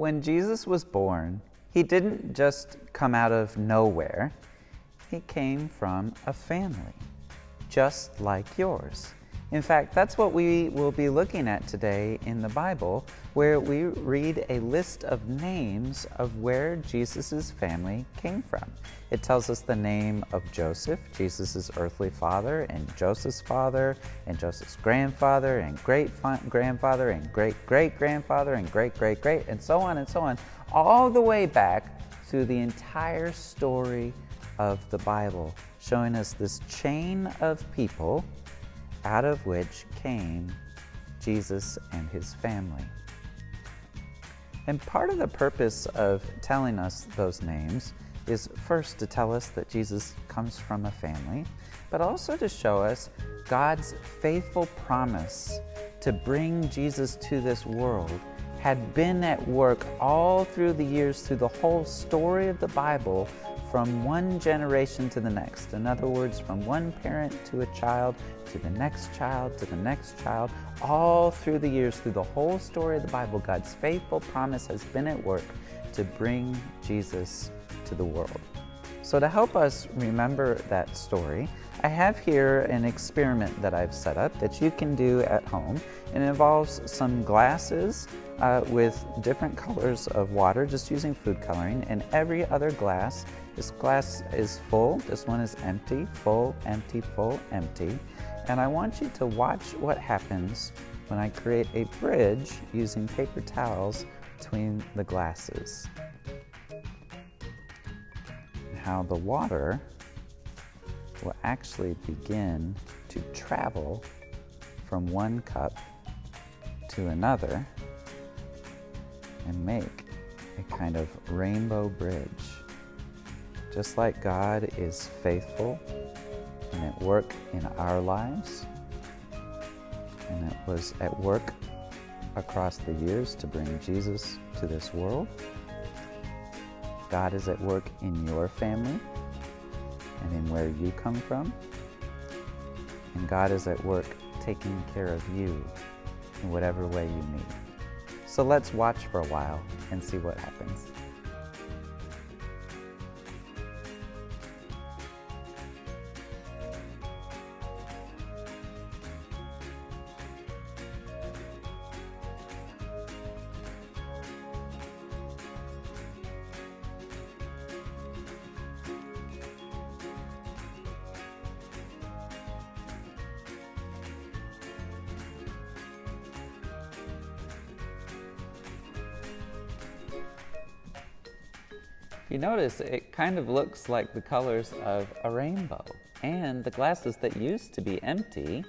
When Jesus was born, he didn't just come out of nowhere, he came from a family, just like yours. In fact, that's what we will be looking at today in the Bible, where we read a list of names of where Jesus' family came from. It tells us the name of Joseph, Jesus' earthly father, and Joseph's father, and Joseph's grandfather, and great grandfather, and great great grandfather, and great great great, and so on and so on, all the way back through the entire story of the Bible, showing us this chain of people out of which came Jesus and his family. And part of the purpose of telling us those names is first to tell us that Jesus comes from a family, but also to show us God's faithful promise to bring Jesus to this world had been at work all through the years, through the whole story of the Bible, from one generation to the next. In other words, from one parent to a child, to the next child, to the next child, all through the years, through the whole story of the Bible, God's faithful promise has been at work to bring Jesus to the world. So, to help us remember that story, I have here an experiment that I've set up that you can do at home. It involves some glasses uh, with different colors of water, just using food coloring, and every other glass this glass is full, this one is empty, full, empty, full, empty. And I want you to watch what happens when I create a bridge using paper towels between the glasses. How the water will actually begin to travel from one cup to another and make a kind of rainbow bridge. Just like God is faithful and at work in our lives, and it was at work across the years to bring Jesus to this world, God is at work in your family and in where you come from, and God is at work taking care of you in whatever way you need. So let's watch for a while and see what happens. You notice it kind of looks like the colors of a rainbow. And the glasses that used to be empty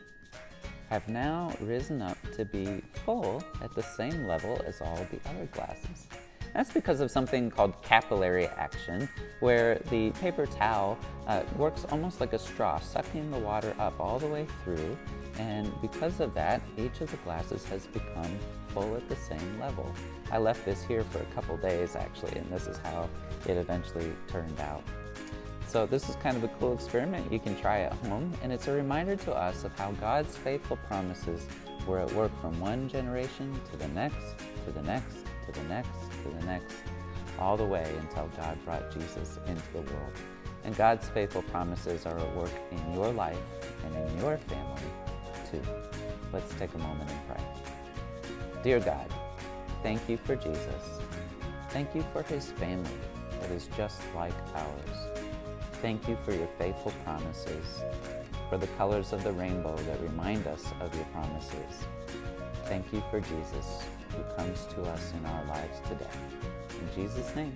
have now risen up to be full at the same level as all the other glasses. That's because of something called capillary action, where the paper towel uh, works almost like a straw, sucking the water up all the way through. And because of that, each of the glasses has become full at the same level. I left this here for a couple days actually, and this is how it eventually turned out. So this is kind of a cool experiment you can try at home, and it's a reminder to us of how God's faithful promises were at work from one generation to the next, to the next, to the next, to the next, all the way until God brought Jesus into the world. And God's faithful promises are at work in your life and in your family too. Let's take a moment and pray. Dear God, thank you for Jesus. Thank you for his family that is just like ours. Thank you for your faithful promises, for the colors of the rainbow that remind us of your promises. Thank you for Jesus who comes to us in our lives today. In Jesus' name,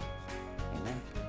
amen.